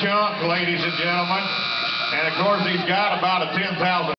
chunk, ladies and gentlemen. And of course, he's got about a 10,000